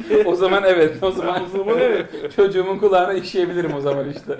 o zaman evet. O zaman, O zaman evet. çocuğumun kulağına işleyebilirim o zaman işte.